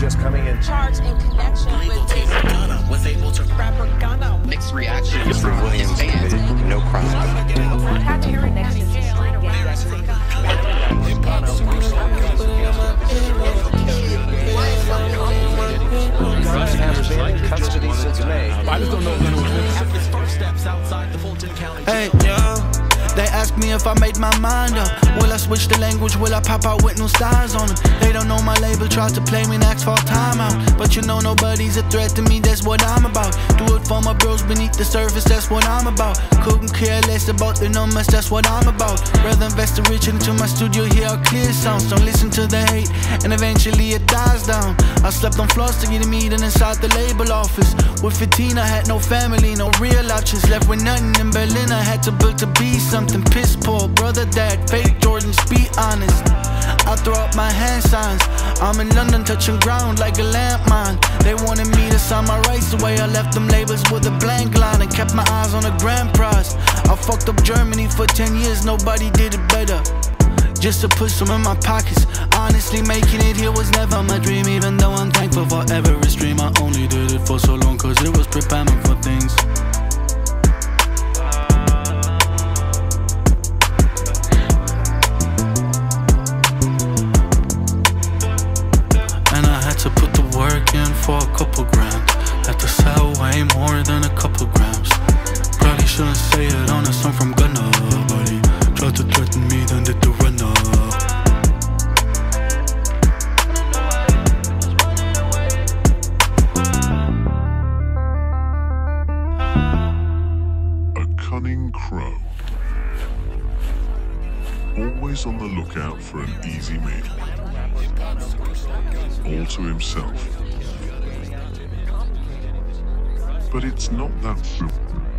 just coming in. Charged in connection with this. Gunna was able to Rapper Gunna. Mixed reactions Mr. from Williams his committed no crime. Had to hear next Has been in custody since May. I just don't know if after his first steps outside the Fulton County Hey, yeah. They ask me if I made my mind up. Will I switch the language? Will I pop out with new styles on them? They don't know my label, tries to play me and ask for time out. But you know nobody's a threat to me, that's what I'm about. Do it for my bros beneath the surface, that's what I'm about. Couldn't care less about the numbers, that's what I'm about. Rather invest the rich into my studio, hear our clear sounds. Don't listen to the hate, and eventually it dies down. I slept on floors to get a meeting inside the label office. With 15, I had no family, no real options. Left with nothing in Berlin, I had to build to be something. Piss poor, brother, dad, fake Jordans, be honest. I throw up my hand signs. I'm in London, touching ground like a landmine. They wanted me to sign my rights away. I left them labels with a blank line and kept my eyes on the grand prize. I fucked up Germany for 10 years, nobody did it better. Just to put some in my pockets. Honestly, making it here was never my dream, even though I'm thankful for every stream. I only did it for so long, cause it was preparing for things. And I had to put the work in for a couple grand. Had to sell way more than a couple grams. Probably shouldn't say it on a song from Gunna, Crow. Always on the lookout for an easy meal. All to himself. But it's not that simple.